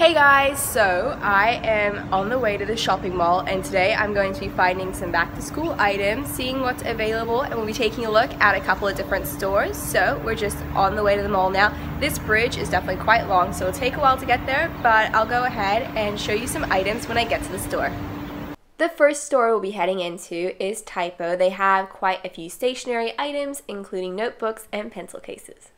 Hey guys, so I am on the way to the shopping mall and today I'm going to be finding some back to school items, seeing what's available and we'll be taking a look at a couple of different stores. So we're just on the way to the mall now. This bridge is definitely quite long so it'll take a while to get there but I'll go ahead and show you some items when I get to the store. The first store we'll be heading into is Typo. They have quite a few stationery items including notebooks and pencil cases.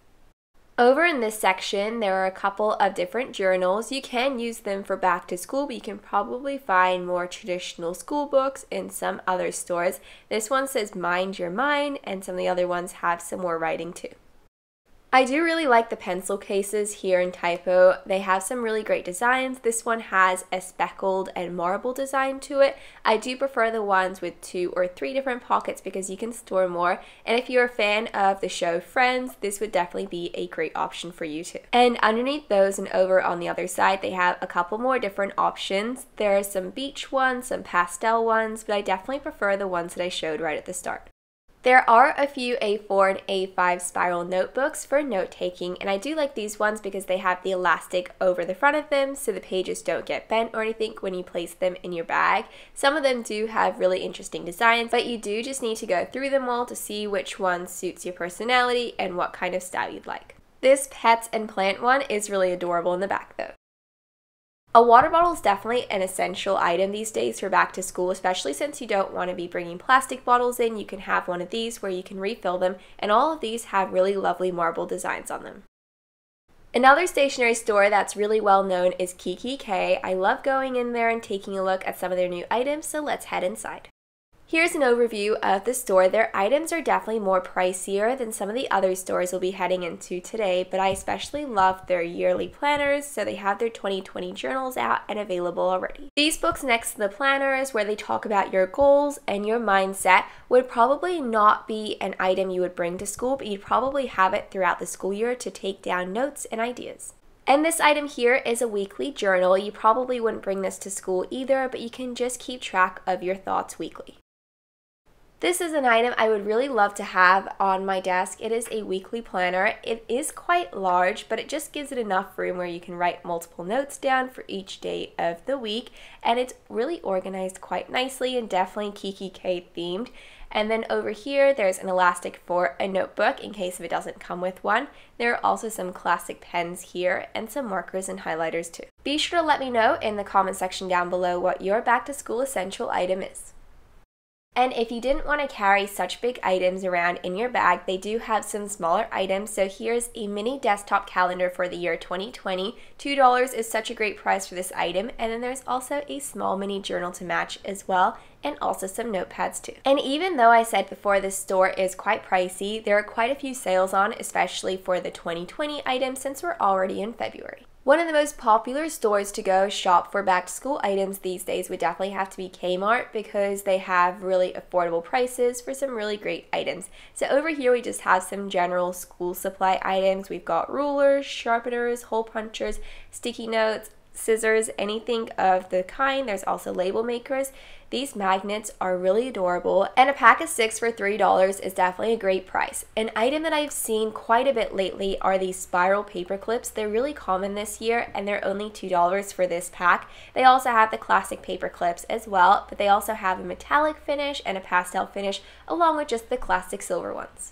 Over in this section, there are a couple of different journals. You can use them for back to school, but you can probably find more traditional school books in some other stores. This one says Mind Your Mind, and some of the other ones have some more writing too. I do really like the pencil cases here in Typo. They have some really great designs. This one has a speckled and marble design to it. I do prefer the ones with two or three different pockets because you can store more. And if you're a fan of the show Friends, this would definitely be a great option for you too. And underneath those and over on the other side, they have a couple more different options. There are some beach ones, some pastel ones, but I definitely prefer the ones that I showed right at the start. There are a few A4 and A5 spiral notebooks for note taking, and I do like these ones because they have the elastic over the front of them so the pages don't get bent or anything when you place them in your bag. Some of them do have really interesting designs, but you do just need to go through them all to see which one suits your personality and what kind of style you'd like. This pets and plant one is really adorable in the back though. A water bottle is definitely an essential item these days for back to school, especially since you don't want to be bringing plastic bottles in. You can have one of these where you can refill them, and all of these have really lovely marble designs on them. Another stationery store that's really well known is kikki.K. I love going in there and taking a look at some of their new items, so let's head inside. Here's an overview of the store. Their items are definitely more pricier than some of the other stores we'll be heading into today, but I especially love their yearly planners, so they have their 2020 journals out and available already. These books next to the planners where they talk about your goals and your mindset would probably not be an item you would bring to school, but you'd probably have it throughout the school year to take down notes and ideas. And this item here is a weekly journal. You probably wouldn't bring this to school either, but you can just keep track of your thoughts weekly. This is an item I would really love to have on my desk. It is a weekly planner. It is quite large, but it just gives it enough room where you can write multiple notes down for each day of the week. And it's really organized quite nicely and definitely kikki.K themed. And then over here, there's an elastic for a notebook in case if it doesn't come with one. There are also some classic pens here and some markers and highlighters too. Be sure to let me know in the comment section down below what your back to school essential item is. And if you didn't want to carry such big items around in your bag, they do have some smaller items. So here's a mini desktop calendar for the year 2020. $2 is such a great price for this item. And then there's also a small mini journal to match as well and also some notepads too. And even though I said before this store is quite pricey, there are quite a few sales on, especially for the 2020 items since we're already in February. One of the most popular stores to go shop for back to school items these days would definitely have to be Kmart because they have really affordable prices for some really great items. So over here we just have some general school supply items. We've got rulers, sharpeners, hole punchers, sticky notes, scissors, anything of the kind. There's also label makers. These magnets are really adorable, and a pack of six for $3 is definitely a great price. An item that I've seen quite a bit lately are these spiral paper clips. They're really common this year, and they're only $2 for this pack. They also have the classic paper clips as well, but they also have a metallic finish and a pastel finish, along with just the classic silver ones.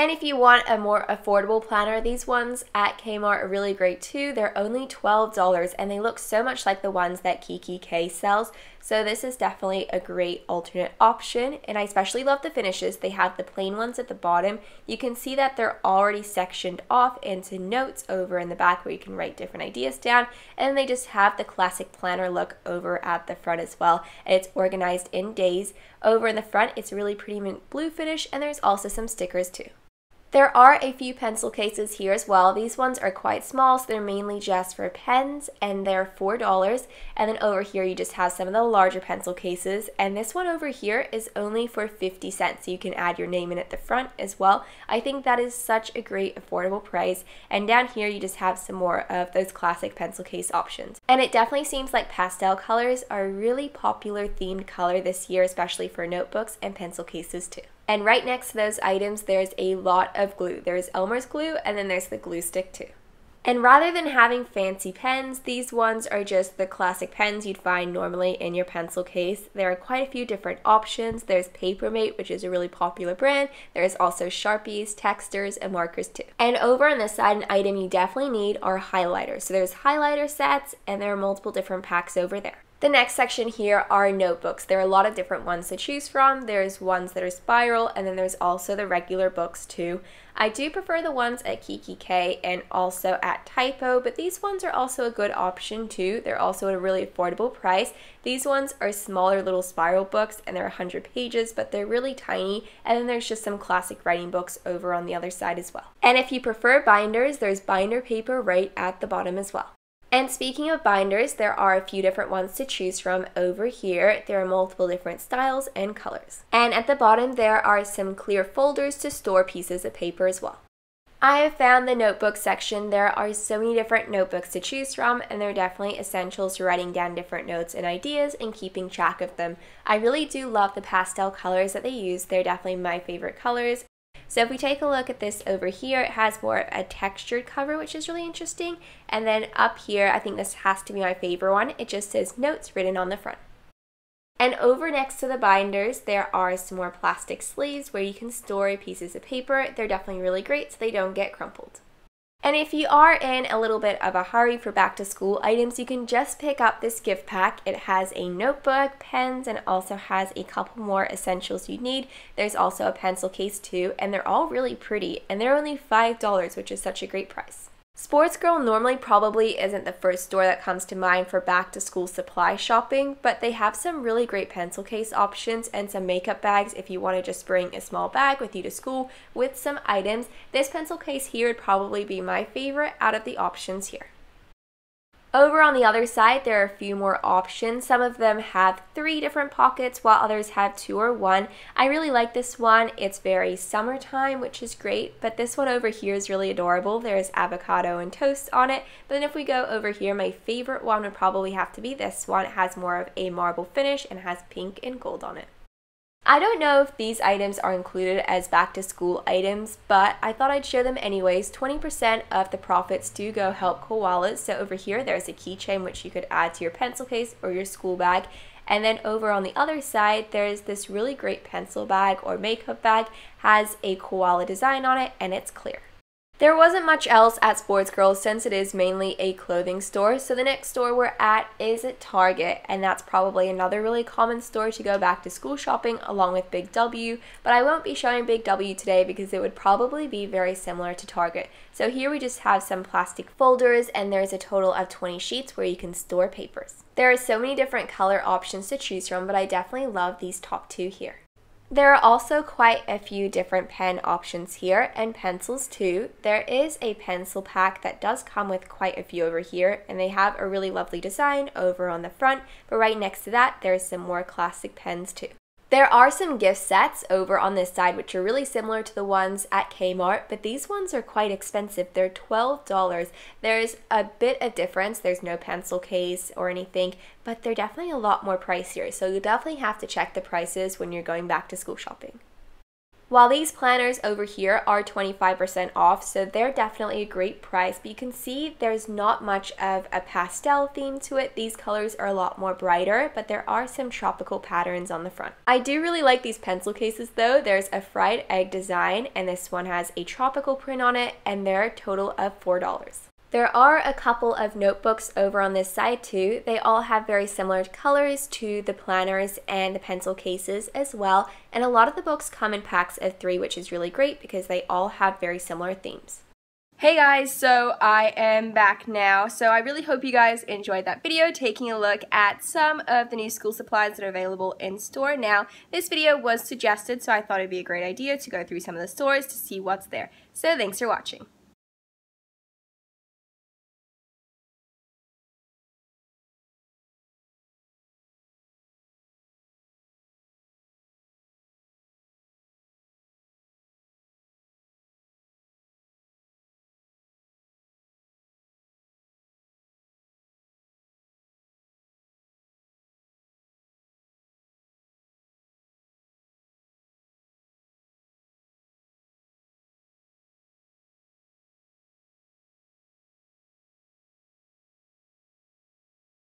And if you want a more affordable planner, these ones at Kmart are really great too. They're only $12 and they look so much like the ones that kikki.K sells. So this is definitely a great alternate option. And I especially love the finishes. They have the plain ones at the bottom. You can see that they're already sectioned off into notes over in the back where you can write different ideas down. And they just have the classic planner look over at the front as well. And it's organized in days. Over in the front, it's a really pretty mint blue finish and there's also some stickers too. There are a few pencil cases here as well. These ones are quite small, so they're mainly just for pens, and they're $4. And then over here, you just have some of the larger pencil cases. And this one over here is only for 50 cents, so you can add your name in at the front as well. I think that is such a great affordable price. And down here, you just have some more of those classic pencil case options. And it definitely seems like pastel colors are a really popular themed color this year, especially for notebooks and pencil cases too. And right next to those items, there's a lot of glue. There's Elmer's glue, and then there's the glue stick too. And rather than having fancy pens, these ones are just the classic pens you'd find normally in your pencil case. There are quite a few different options. There's Papermate, which is a really popular brand. There's also Sharpies, Texters, and markers too. And over on the side, an item you definitely need are highlighters. So there's highlighter sets, and there are multiple different packs over there. The next section here are notebooks. There are a lot of different ones to choose from. There's ones that are spiral, and then there's also the regular books too. I do prefer the ones at kikki.K and also at Typo, but these ones are also a good option too. They're also at a really affordable price. These ones are smaller little spiral books and they're 100 pages, but they're really tiny. And then there's just some classic writing books over on the other side as well. And if you prefer binders, there's binder paper right at the bottom as well. And speaking of binders, there are a few different ones to choose from over here. There are multiple different styles and colors. And at the bottom, there are some clear folders to store pieces of paper as well. I have found the notebook section. There are so many different notebooks to choose from, and they're definitely essentials for writing down different notes and ideas and keeping track of them. I really do love the pastel colors that they use. They're definitely my favorite colors. So if we take a look at this over here, it has more a textured cover, which is really interesting. And then up here, I think this has to be my favorite one. It just says notes written on the front. And over next to the binders, there are some more plastic sleeves where you can store pieces of paper. They're definitely really great so they don't get crumpled. And if you are in a little bit of a hurry for back to school items, you can just pick up this gift pack. It has a notebook, pens, and also has a couple more essentials you need. There's also a pencil case too, and they're all really pretty, and they're only $5, which is such a great price. Sportsgirl normally probably isn't the first store that comes to mind for back to school supply shopping, but they have some really great pencil case options and some makeup bags if you want to just bring a small bag with you to school with some items. This pencil case here would probably be my favorite out of the options here. Over on the other side, there are a few more options. Some of them have three different pockets, while others have two or one. I really like this one. It's very summertime, which is great, but this one over here is really adorable. There's avocado and toast on it. But then if we go over here, my favorite one would probably have to be this one. It has more of a marble finish and has pink and gold on it. I don't know if these items are included as back to school items, but I thought I'd show them anyways. 20% of the profits do go help koalas. So over here, there's a keychain which you could add to your pencil case or your school bag. And then over on the other side, there's this really great pencil bag or makeup bag, has a koala design on it, and it's clear. There wasn't much else at Sportsgirls since it is mainly a clothing store, so the next store we're at is at Target, and that's probably another really common store to go back to school shopping along with Big W, but I won't be showing Big W today because it would probably be very similar to Target. So here we just have some plastic folders, and there's a total of 20 sheets where you can store papers. There are so many different color options to choose from, but I definitely love these top two here. There are also quite a few different pen options here and pencils too. There is a pencil pack that does come with quite a few over here and they have a really lovely design over on the front but right next to that there's some more classic pens too. There are some gift sets over on this side which are really similar to the ones at Kmart, but these ones are quite expensive. They're $12. There's a bit of difference. There's no pencil case or anything, but they're definitely a lot more pricier. So you definitely have to check the prices when you're going back to school shopping. While these planners over here are 25% off, so they're definitely a great price, but you can see there's not much of a pastel theme to it. These colors are a lot more brighter, but there are some tropical patterns on the front. I do really like these pencil cases though. There's a fried egg design, and this one has a tropical print on it, and they're a total of $4. There are a couple of notebooks over on this side too. They all have very similar colors to the planners and the pencil cases as well. And a lot of the books come in packs of three, which is really great because they all have very similar themes. Hey guys, so I am back now. So I really hope you guys enjoyed that video taking a look at some of the new school supplies that are available in store. Now, this video was suggested, so I thought it'd be a great idea to go through some of the stores to see what's there. So thanks for watching.